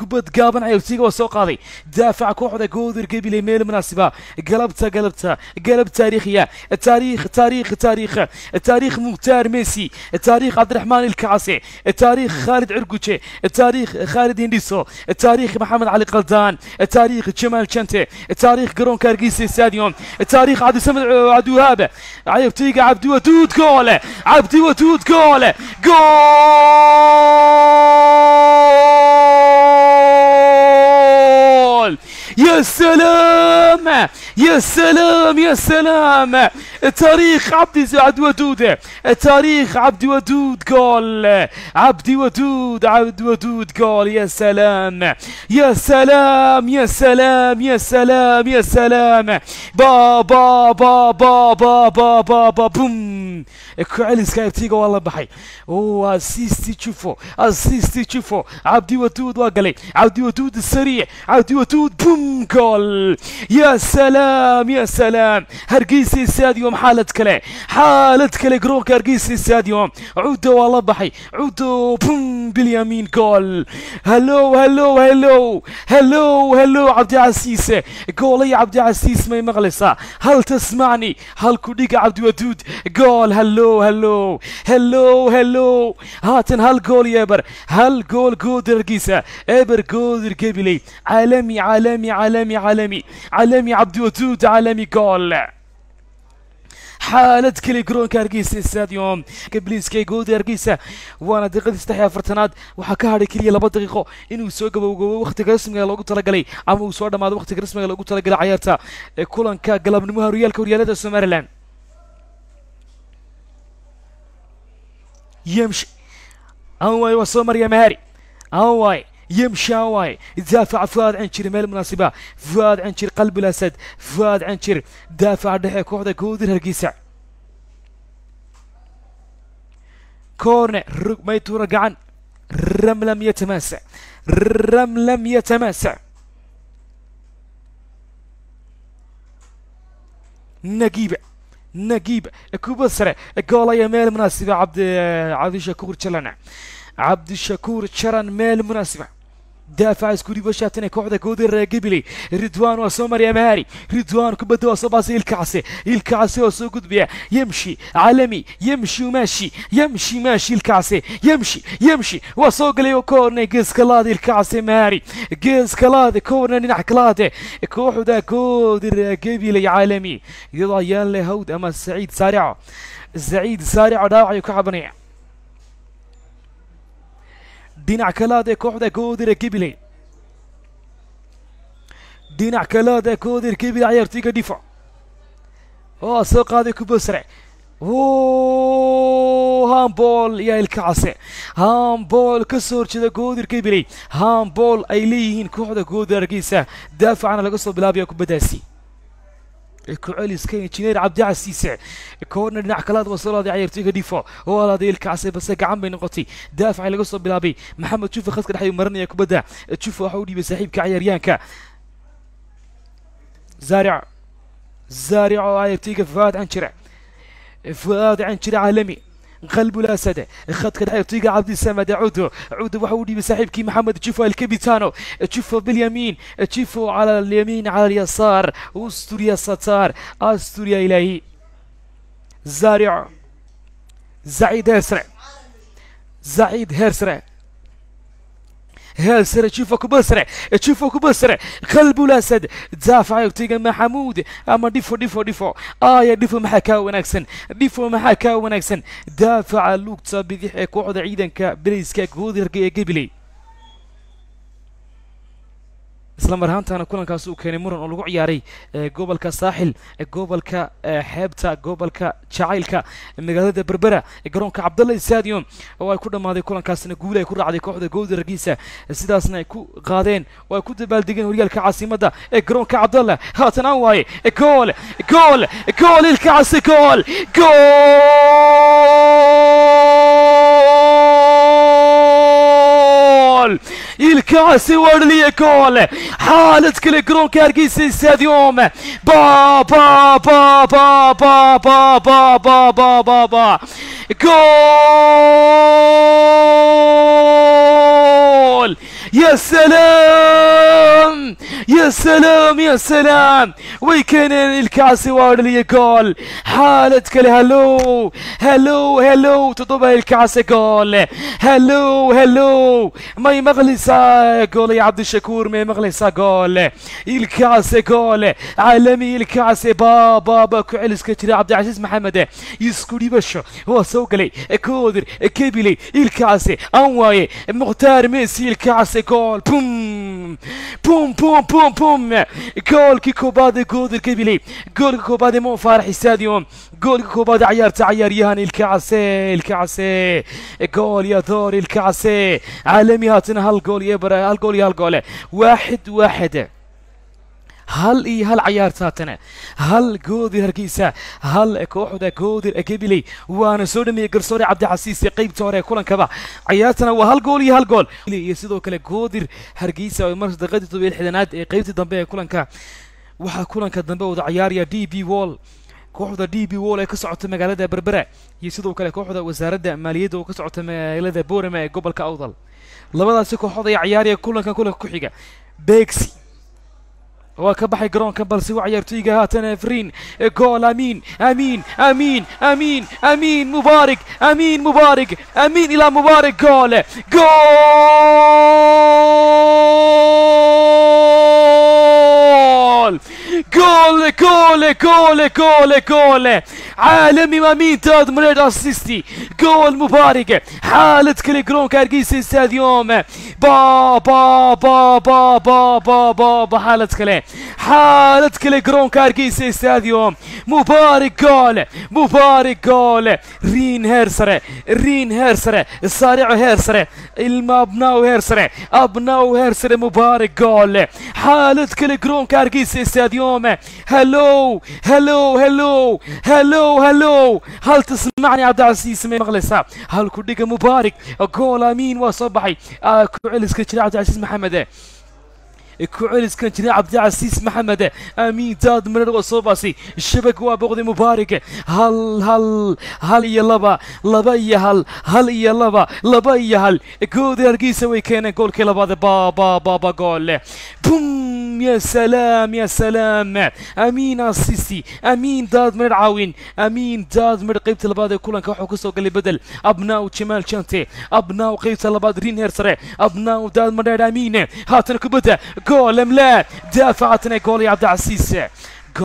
كبد قابن عيو تيغو سوق هذي. دافع كوحدة قودر قبيل ميل مناسبة. قلبتها قلبتها قلب تاريخية. التاريخ تاريخ تاريخ. التاريخ مختار ميسي. التاريخ عبد الرحمن الكعسي التاريخ خالد عرقوشي. التاريخ خالد هنديسو التاريخ محمد علي قلدان. التاريخ جمال شنتي. التاريخ قرون كارجيسي ساديون التاريخ عبد السمد عبد الوهاب. عيو تيغا عبدو ودود قولة. عبدو ودود قولة. قول يا سلام! يا سلام! يا سلام! تاريخ عبدي عبد ودود. تاريخ عبدي ودود قال عبدي ودود عبد ودود قال يا سلام يا سلام يا سلام يا سلام يا سلام. بابا بابا بابا بابا بوم. كعلي سكايب تيجا والله بحي. أوه أسيستي تشوفو أسيستي تشوفو عبدي ودود وقالي عبدي ودود السريع. عبدي ودود بوم قال يا سلام يا سلام. هرقيسي ساديو ساديوم حالة كلا حالة كلا جروك هرقيسي ساديوم عودوا والله بحي عودوا بوم باليمين جول. هلو هلو هلو هلو هلو عبد العزيز. جول يا عبد العزيز ما مغلسة هل تسمعني؟ هل كوديك عبد ودود جول هلو هلو هلو هلو. هاتن هل جول يابر هل جول جود رقيسة إبر جود قبلي عالمي عالمي عالمي عالمي. عالمي عبد ودود عالمي جول. حالة كليكرون كاركيسا استاديوم كبليس كي جود كاركيسا وأنا دقيقة استحيا فرتناد. وحا كهاري كليا لبا دقيقة. إنو سو غبو وقت رسمي لوgu talagalay ama uu soo dhamaado waqtiga rasmiga loogu talagalay ciyaarta ee kulanka galabnimo horyaalka horyaalada Soomaaliland يمشي. أو واي وسومر يا مهاري. أو واي أواي دافع فؤاد عنشر مال مناسبة. فؤاد عنشر قلب الأسد. فؤاد عنشر دافع دحي كوحدة كودر هرقيسع كورنر رق ما يتورق عن رم لم يتماسع. رم لم يتماسع. نجيبه نجيب كوبسرة. قال يا مال مناسبة. عبد عبد الشكور شلنا عبد الشكور شرن مال مناسبة. دافع اسكوري وشاتنا كوحدة كودي الراقبلي ردوان وسومر يا مهاري ردوان كبدة وصباسي الكعسة. الكعسة وسو قدبيع يمشي. عالمي يمشي وماشي. يمشي ماشي الكعسة. يمشي. يمشي. وسو قليو كورني قيس كلادي الكعسة مهاري قيس كلادي كورنا ننع كلادي كوحدة كودي الراقبلي عالمي يضيان لهود أما سعيد سارع. سعيد سارع داوع كعبني. dhinac kalaad ee kooxda goodir gibile dhinac kalaad ee goodir gibile ciyaartoyga dhifac oo soo qaaday kubad sare هامبول يا الكعسة هامبول كسر كذا جودر كبيري هامبول أيليهن كوحدة جودر رقيسة دافع عن لقصة بلابيا كبداسي الكوالي سكين جنير عبد الله سيسع. كورنر دنا حكلاد وصل هذا عيار تيجا ديفا هو هذا ديل كعسي بس كعم بين قطي دافع على قصة بلابي. محمد شوف خسر حي مرني يا كبدا تشوف حودي بسحب كعيار يانكا. زارع. زارع عيار تيجا فاد عن شرع فاد عن شرع عالمي. قلب الأسد خد كده يطيق عبد السمد. عودو. عودو وحودي بسحبكي محمد. تشوفه الكابيتانو. تشوفه باليمين. تشوفه على اليمين على اليسار. أستوريا ستار. أستوريا إلهي. زارع. زعيد هرسرع زعيد هرسرع هالسر تشوفك بسرع تشوفك بسرع قلب الأسد. دافع يوتيغا مع حمود أما ديفو ديفو ديفو آه يا ديفو محاكا ونكسن. ديفو محاكا ونكسن. دافع لوكتا بذي حيك وعد عيدا كا بريس كا كودر isla mar ahaantaana kulankaas uu keenay muran oo lagu ciyaaray gobolka saaxil gobolka xeebta gobolka jacaylka magaalada berbera garoonka cabdalla stadium oo ay ku dhammaaday kulankaasna guul ay ku raacday kooxda gowda ragiisa sidaasna ay ku qaadeen oo ay ku dabaaldegeen horyaalka caasimadda ee garoonka cabdalla haatan aan waaye gool gool gool ilka casi gool gool الكاس ورلي كول حالة كل جرون كارجيس استاديوم با با با با با با با با با با با يا سلام يا سلام يا سلام. ويكن الكاسي وارد لي جول. حالتك هلو هلو هلو. تطوب الكاسي جول. هلو هلو. ماي مغلسة جول يا عبد الشكور ماي مغلسة جول. الكاسي جول. عالمي الكاسي بابا بابا كعلس كتير عبد العزيز محمد. يسكري بش هو سوقلي كودر كيبلي الكاسي أنواي. مختار ميسي الكاسي جول. بوم. بوم بوم بوم بوم جول كيكو بعد جودر كبلي جول كيكو بعد مو فارح استاديوم جول كيكو بعد عيار تعيار يهاني الكاس الكاس جول يا دور الكاس عالمي هاتنا هالجول يبرا هالجول يا هالجول واحد واحد hal iyo hal cayaartaatana hal goodir hargeysa hal kooxda goodir gabiley waana soo dhameeyey garsoore cabdicasiis ee qeybta hore ee kulankaba cayaartana waa hal gool iyo hal gool iyo sidoo kale goodir hargeysa oo mar daqiiqadii todoba iyo lixdanaad ee qeybtii dambe ee kulanka waxaa kulanka dambe wada cayaaraya d b wall kooxda d b wall ee ka socota magaalada berbera iyo sidoo kale kooxda wasaaradda maaliyadda oo ka socota magaalada boorama ee gobolka awdal labadaasi kooxood ayaa cayaaraya kulankan kulanka ku xiga begsi وكبح جرون كبل سوى عيرتيغا هاتنا افرين جول امين امين امين امين امين مبارك امين مبارك امين إلى مبارك جول جول gool gool gool gool عالمي ما مين تاد مريد أسيستي. جول مبارك. حالة كل جرون كارجيس استاديوم با با با با با با با با حالة كله حالة كل جرون كارجيس استاديوم مبارك جول مبارك جول. رين هيرسره رين هيرسره الصارع هيرسره المبناو هيرسره ابناو هيرسره مبارك جول. حالة كل جرون كارجيس استاديوم هلو هلو هلو هلو هلو. هل تسمعني عبد العزيز سمي مغلسة؟ هل كدقة مبارك جول آمين وصبحي كعلس كتير عبد العزيز محمد. كعلس كان جري عبد العزيز محمد. آمين داد من وصوباسي الشبك وابغدي مبارك. هل هل هل يا لبا لبا يا هل هل يا لبا لبا يا هل. جود ارجيس وي كان جول كلا بعد با با با با جول بوم. يا سلام يا سلام. امين السيسي أمين داد من العاوين أمين داد من قيبه لباد كلن كوحو كسو قال بدل. أبناء جمال شانتي أبناء قيبه لباد رين هيرسره أبناء داد من امين هاتنا كبده جول لا دافعتنا جول يا عبد العزيز.